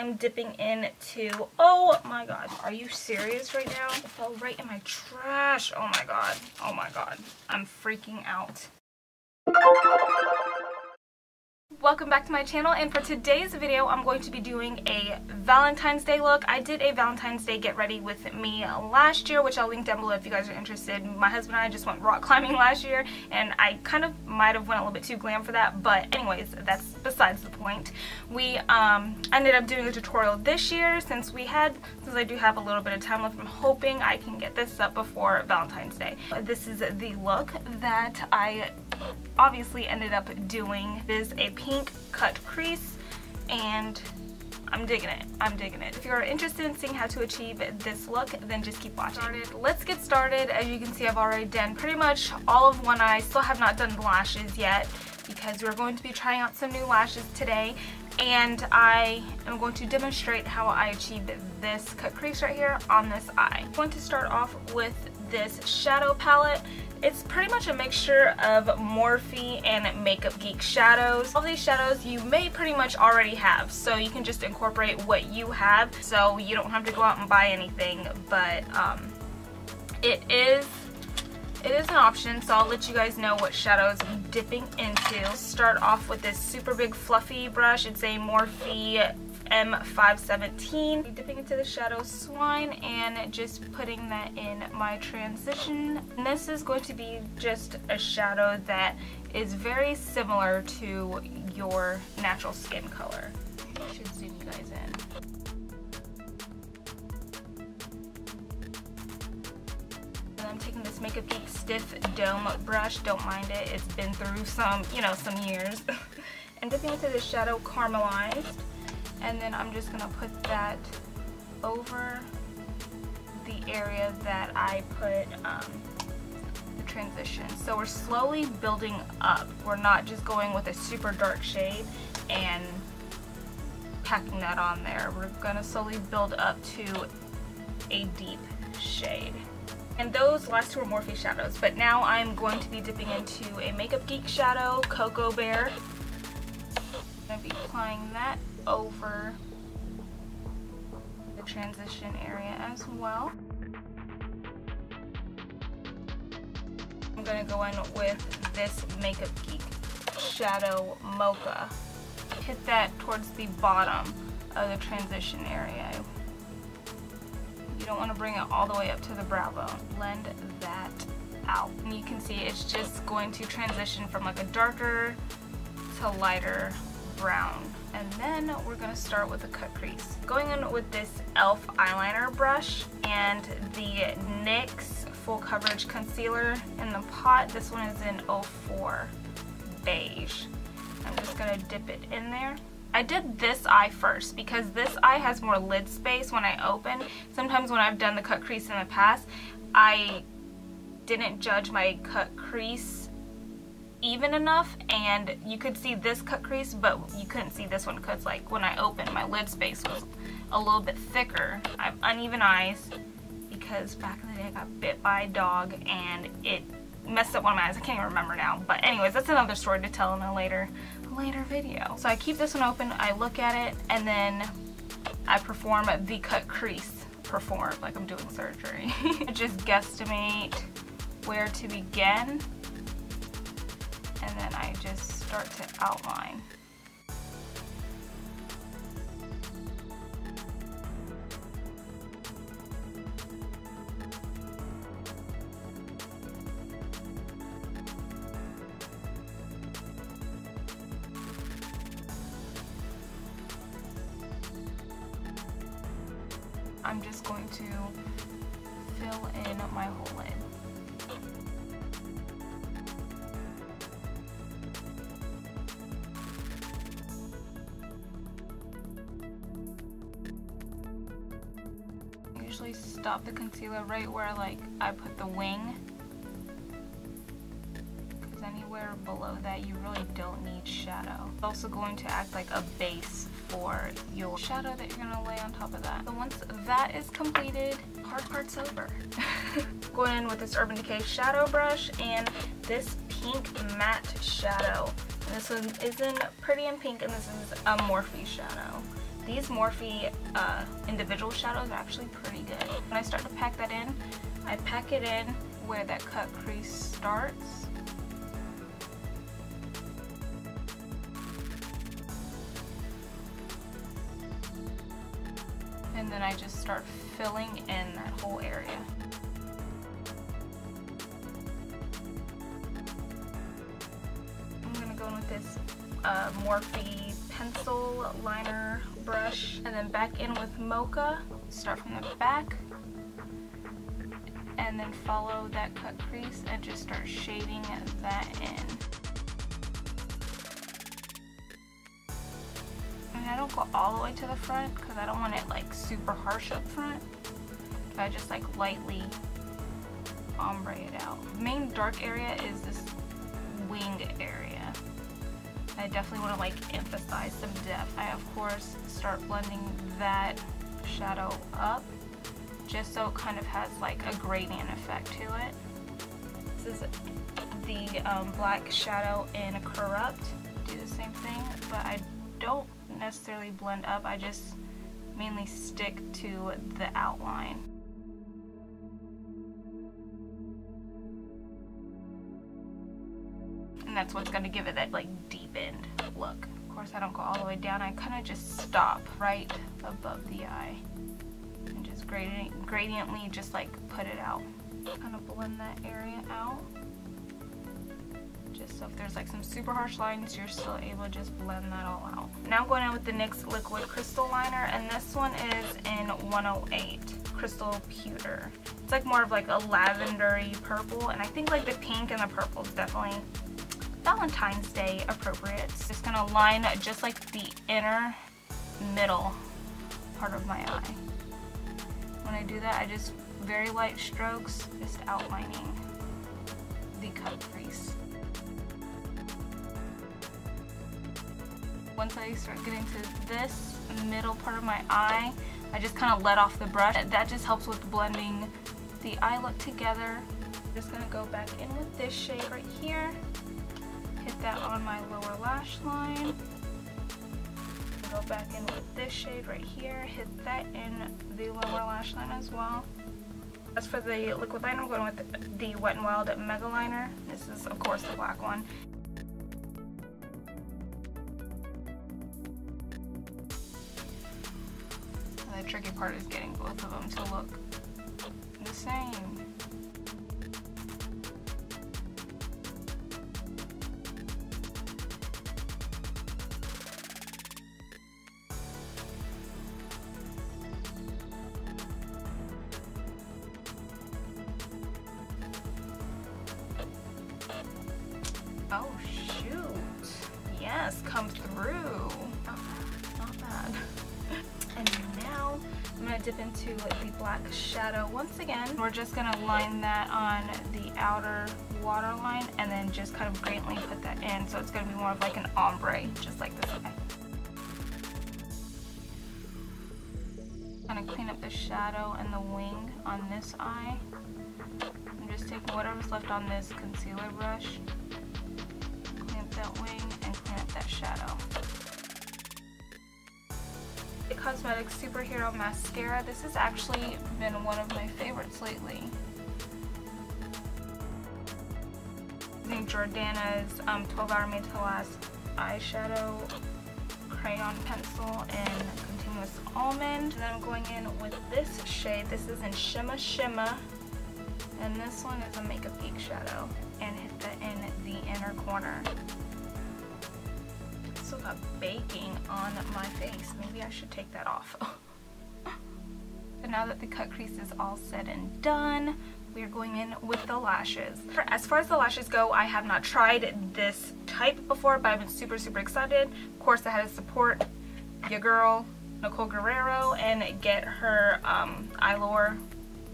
am dipping into, oh my god, are you serious right now? It fell right in my trash. Oh my god, oh my god, I'm freaking out. Welcome back to my channel and for today's video I'm going to be doing a Valentine's Day look. I did a Valentine's Day get ready with me last year which I'll link down below if you guys are interested. My husband and I just went rock climbing last year and I kind of might have went a little bit too glam for that but anyways that's besides the point. We um, ended up doing a tutorial this year since we had, since I do have a little bit of time left I'm hoping I can get this up before Valentine's Day. This is the look that I obviously ended up doing. It is a pink cut crease and I'm digging it. I'm digging it. If you're interested in seeing how to achieve this look, then just keep watching. Let's get started. As you can see, I've already done pretty much all of one eye. Still have not done the lashes yet because we're going to be trying out some new lashes today and I am going to demonstrate how I achieved this cut crease right here on this eye. I'm going to start off with this shadow palette. It's pretty much a mixture of Morphe and Makeup Geek shadows. All these shadows you may pretty much already have, so you can just incorporate what you have, so you don't have to go out and buy anything, but um, it is it is an option, so I'll let you guys know what shadows I'm dipping into. Start off with this super big fluffy brush. It's a Morphe M517. Dipping into the shadow swine and just putting that in my transition. And this is going to be just a shadow that is very similar to your natural skin color. I should zoom you guys in. I'm taking this Makeup Geek Stiff Dome brush. Don't mind it. It's been through some, you know, some years. and dipping into the shadow caramelized and then I'm just to put that over the area that I put um, the transition. So we're slowly building up. We're not just going with a super dark shade and packing that on there. We're to slowly build up to a deep shade. And those last two are Morphe shadows, but now I'm going to be dipping into a Makeup Geek shadow, Cocoa Bear. I'm to be applying that over the transition area as well. I'm to go in with this Makeup Geek Shadow Mocha. Hit that towards the bottom of the transition area. You don't want to bring it all the way up to the brow bone. Blend that out. And you can see it's just going to transition from like a darker to lighter brown and then we're to start with a cut crease. Going in with this e.l.f. eyeliner brush and the NYX Full Coverage Concealer in the pot. This one is in 04 Beige. I'm just to dip it in there. I did this eye first because this eye has more lid space when I open. Sometimes when I've done the cut crease in the past, I didn't judge my cut crease even enough and you could see this cut crease but you couldn't see this one because like when I opened my lid space was a little bit thicker. I have uneven eyes because back in the day I got bit by a dog and it messed up one of my eyes. I can't even remember now. But anyways, that's another story to tell in a later, later video. So I keep this one open, I look at it, and then I perform the cut crease. Perform, like I'm doing surgery. Just guesstimate where to begin and then I just start to outline. I'm just going to fill in my whole lid. usually stop the concealer right where like I put the wing because anywhere below that you really don't need shadow. It's also going to act like a base for your shadow that you're to lay on top of that. So once that is completed, hard part's over. going in with this Urban Decay shadow brush and this pink matte shadow. And this one is in Pretty in Pink and this is a Morphe shadow These Morphe uh, individual shadows are actually pretty good. When I start to pack that in, I pack it in where that cut crease starts. And then I just start filling in that whole area. I'm gonna go in with this uh, Morphe pencil liner brush and then back in with Mocha. Start from the back and then follow that cut crease and just start shading that in. And I don't go all the way to the front because I don't want it like super harsh up front. I just like lightly ombre it out. main dark area is this wing area. I definitely want to like emphasize some depth. I of course start blending that shadow up just so it kind of has like a gradient effect to it. This is the um, black shadow in Corrupt. Do the same thing, but I don't necessarily blend up. I just mainly stick to the outline. That's what's going to give it that like deepened look. Of course I don't go all the way down. I kind of just stop right above the eye and just gradient, gradiently just like put it out. Kind of blend that area out. Just so if there's like some super harsh lines, you're still able to just blend that all out. Now I'm going in with the NYX Liquid Crystal Liner, and this one is in 108 Crystal Pewter. It's like more of like a lavendery purple, and I think like the pink and the purple is definitely Valentine's Day appropriate. Just gonna line just like the inner middle part of my eye when I do that, I just very light strokes, just outlining the cut crease. Once I start getting to this middle part of my eye, I just kind of let off the brush. That just helps with blending the eye look together. Just gonna go back in with this shade right here, hit that on my lower lash line go back in with this shade right here, hit that in the lower lash line as well. As for the liquid liner, I'm going with the Wet n Wild Mega Liner. This is, of course, the black one. The tricky part is getting both of them to look the same. Yes, come through. Oh, not bad. and now I'm gonna dip into the black shadow once again. We're just gonna line that on the outer waterline and then just kind of gradiently put that in. So it's gonna be more of like an ombre, just like this guy. Kind of clean up the shadow and the wing on this eye. I'm just taking whatever's left on this concealer brush Cosmetics Superhero Mascara. This has actually been one of my favorites lately. Using Jordana's um, 12 Hour Made to Last eyeshadow crayon pencil in Continuous Almond. And then I'm going in with this shade. This is in Shimma Shimma. And this one is a Makeup Geek shadow. And hit that in the inner corner also got baking on my face. Maybe I should take that off. but now that the cut crease is all said and done, we're going in with the lashes. For, as far as the lashes go, I have not tried this type before, but I've been super, super excited. Of course, I had to support your girl, Nicole Guerriero, and get her um, Eylure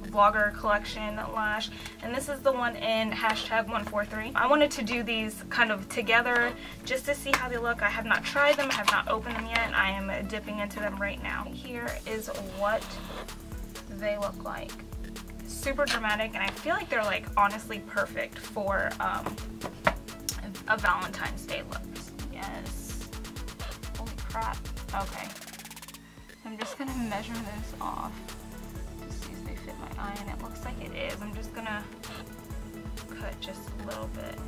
vlogger collection lash and this is the one in hashtag 143 I wanted to do these kind of together just to see how they look. I have not tried them. I have not opened them yet. I am dipping into them right now. Here is what they look like. Super dramatic and I feel like they're like honestly perfect for um, a Valentine's Day look. Yes. Holy crap. Okay. I'm just to measure this off fit my eye and it looks like it is. I'm just to cut just a little bit.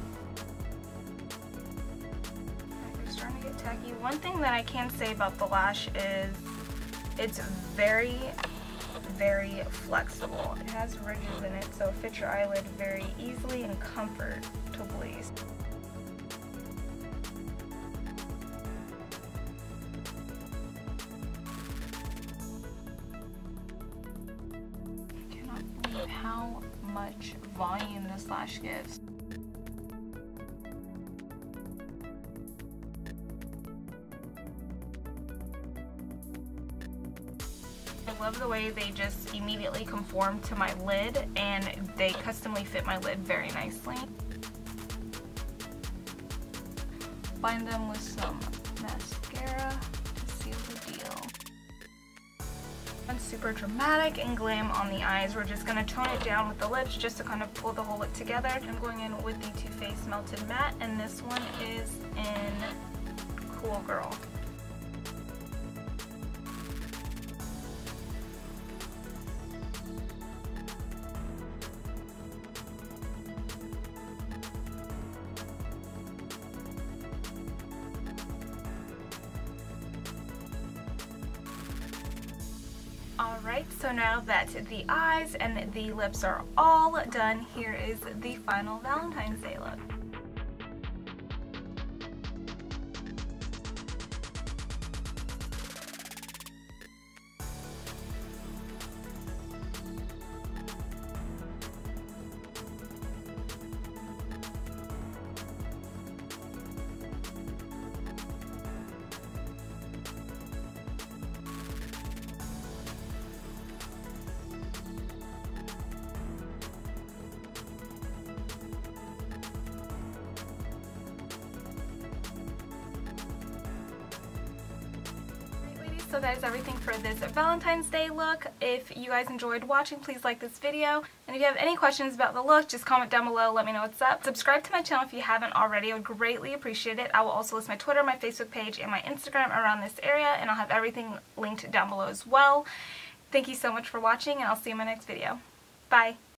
they're starting to get tacky. One thing that I can say about the lash is it's very very flexible. It has ridges in it, so it fits your eyelid very easily and comfortably. Volume this lash gives. I love the way they just immediately conform to my lid and they customly fit my lid very nicely. Bind them with some One super dramatic and glam on the eyes. We're just to tone it down with the lips just to kind of pull the whole look together. I'm going in with the Too Faced Melted Matte and this one is in Cool Girl. Alright, so now that the eyes and the lips are all done, here is the final Valentine's Day look. So that is everything for this Valentine's Day look. If you guys enjoyed watching, please like this video. And if you have any questions about the look, just comment down below, let me know what's up. Subscribe to my channel if you haven't already, I would greatly appreciate it. I will also list my Twitter, my Facebook page, and my Instagram around this area, and I'll have everything linked down below as well. Thank you so much for watching, and I'll see you in my next video. Bye!